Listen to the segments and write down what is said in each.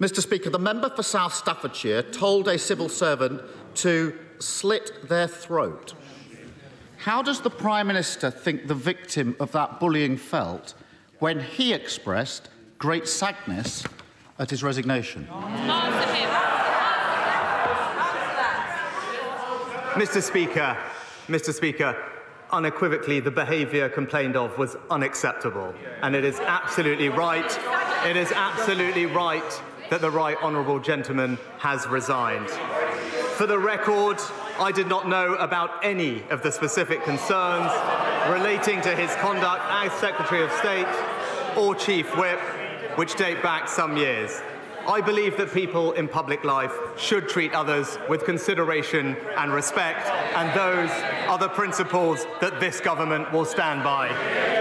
Mr Speaker, the member for South Staffordshire told a civil servant to slit their throat. How does the Prime Minister think the victim of that bullying felt when he expressed great sadness at his resignation? Mr Speaker, Mr Speaker, unequivocally the behaviour complained of was unacceptable and it is absolutely right, it is absolutely right that the right honourable gentleman has resigned. For the record, I did not know about any of the specific concerns relating to his conduct as Secretary of State or Chief Whip, which date back some years. I believe that people in public life should treat others with consideration and respect, and those are the principles that this government will stand by.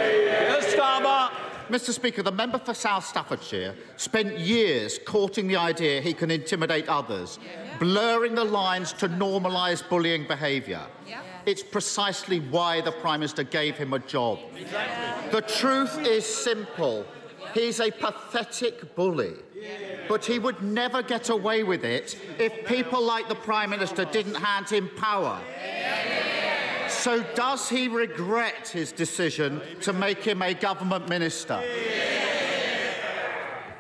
Mr Speaker, the member for South Staffordshire spent years courting the idea he can intimidate others, yeah. blurring the lines to normalise bullying behaviour. Yeah. It's precisely why the Prime Minister gave him a job. Exactly. The truth is simple. He's a pathetic bully. But he would never get away with it if people like the Prime Minister didn't hand him power. So does he regret his decision to make him a government minister?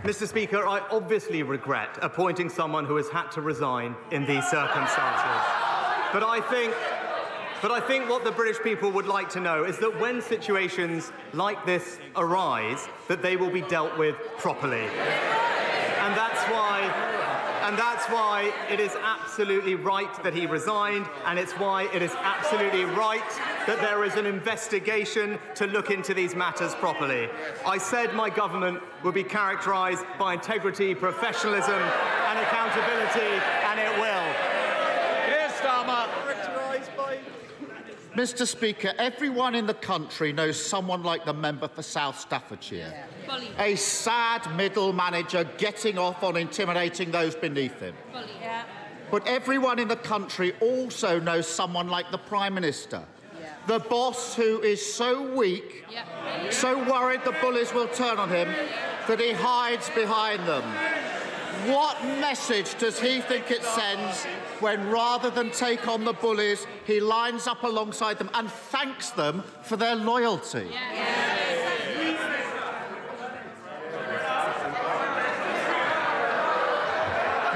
Mr Speaker, I obviously regret appointing someone who has had to resign in these circumstances. But I think but I think what the British people would like to know is that when situations like this arise, that they will be dealt with properly. And that's why and that's why it is absolutely right that he resigned, and it's why it is absolutely right that there is an investigation to look into these matters properly. I said my government would be characterised by integrity, professionalism, and accountability, and it will. Mr Speaker, everyone in the country knows someone like the member for South Staffordshire. Yeah. A sad middle manager getting off on intimidating those beneath him. Yeah. But everyone in the country also knows someone like the Prime Minister. The boss who is so weak, so worried the bullies will turn on him, that he hides behind them. What message does he think it sends when rather than take on the bullies, he lines up alongside them and thanks them for their loyalty?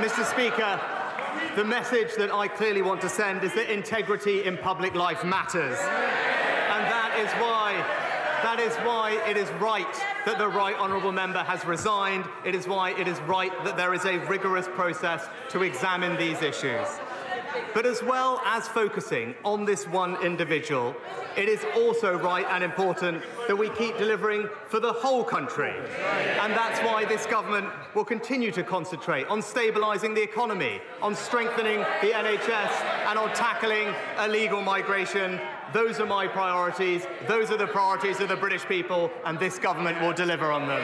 Mr Speaker, the message that I clearly want to send is that integrity in public life matters. And that is why that is why it is right that the Right Honourable Member has resigned. It is why it is right that there is a rigorous process to examine these issues. But as well as focusing on this one individual, it is also right and important that we keep delivering for the whole country. And that's why this government will continue to concentrate on stabilising the economy, on strengthening the NHS, and on tackling illegal migration. Those are my priorities. Those are the priorities of the British people, and this government will deliver on them.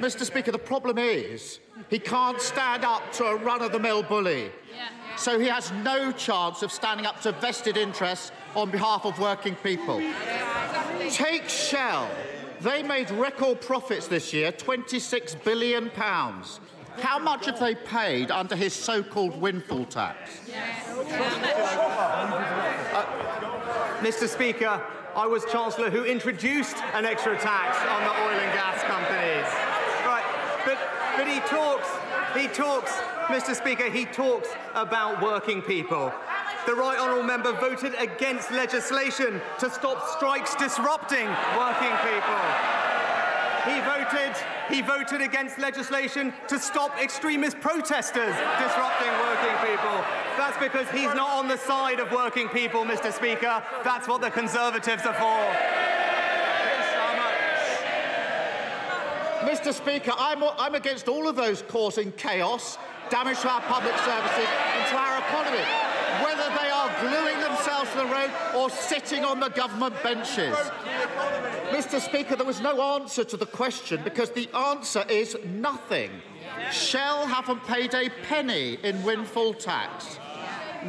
Mr Speaker, the problem is he can't stand up to a run-of-the-mill bully. So he has no chance of standing up to vested interests on behalf of working people. Take Shell. They made record profits this year, £26 billion. How much have they paid under his so-called windfall tax? Uh, Mr Speaker, I was Chancellor who introduced an extra tax on the oil and gas companies. But, but he talks, he talks, Mr. Speaker, he talks about working people. The Right Honourable Member voted against legislation to stop strikes disrupting working people. He voted, he voted against legislation to stop extremist protesters disrupting working people. That's because he's not on the side of working people, Mr. Speaker. That's what the Conservatives are for. Mr. Speaker, I'm, I'm against all of those causing chaos, damage to our public services and to our economy, whether they are gluing themselves to the road or sitting on the government benches. Mr. Speaker, there was no answer to the question because the answer is nothing. Shell haven't paid a penny in windfall tax.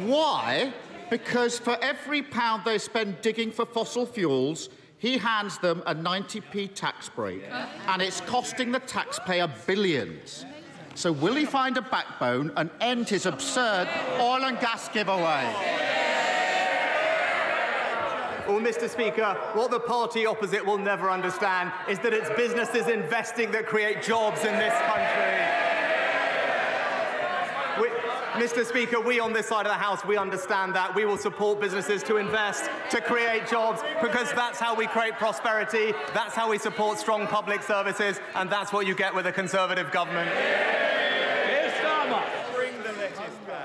Why? Because for every pound they spend digging for fossil fuels, he hands them a 90p tax break, and it's costing the taxpayer billions. So will he find a backbone and end his absurd oil and gas giveaway? Well, Mr. Speaker, what the party opposite will never understand is that it's businesses investing that create jobs in this country. Mr. Speaker, we on this side of the House, we understand that. We will support businesses to invest, to create jobs, because that's how we create prosperity, that's how we support strong public services, and that's what you get with a Conservative government.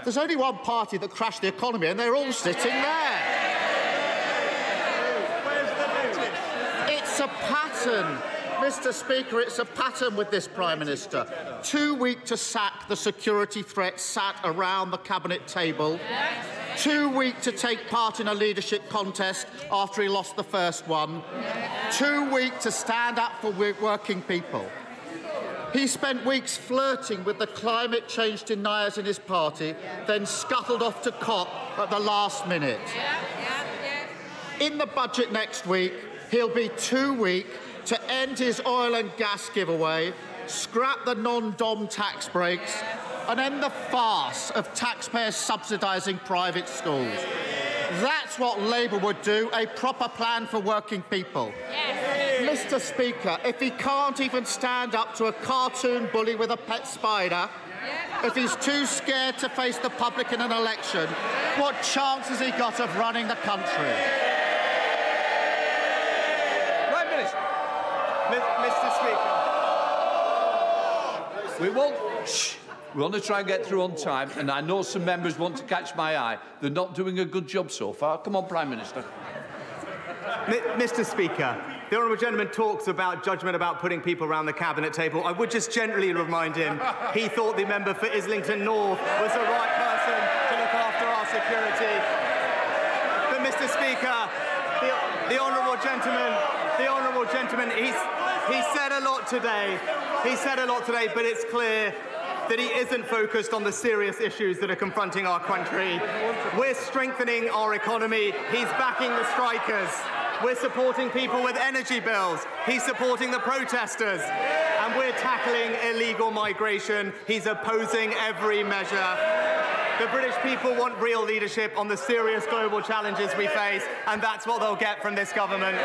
There's only one party that crashed the economy, and they're all sitting there. It's a pattern Mr. Speaker, it's a pattern with this Prime Minister. Too weak to sack the security threat sat around the Cabinet table. Too weak to take part in a leadership contest after he lost the first one. Too weak to stand up for working people. He spent weeks flirting with the climate change deniers in his party, then scuttled off to COP at the last minute. In the budget next week, he'll be too weak to end his oil and gas giveaway, scrap the non-dom tax breaks, and end the farce of taxpayers subsidising private schools. That's what Labour would do, a proper plan for working people. Yes. Mr Speaker, if he can't even stand up to a cartoon bully with a pet spider, if he's too scared to face the public in an election, what chance has he got of running the country? Mr. Speaker. We won't. Shh. We want to try and get through on time, and I know some members want to catch my eye. They're not doing a good job so far. Come on, Prime Minister. Mr. Speaker, the honourable gentleman talks about judgment about putting people around the cabinet table. I would just gently remind him he thought the member for Islington North was the right person to look after our security. But, Mr. Speaker, the, the honourable gentleman, the honourable gentleman, he's he said a lot today. He said a lot today, but it's clear that he isn't focused on the serious issues that are confronting our country. We're strengthening our economy. He's backing the strikers. We're supporting people with energy bills. He's supporting the protesters. And we're tackling illegal migration. He's opposing every measure. The British people want real leadership on the serious global challenges we face, and that's what they'll get from this government.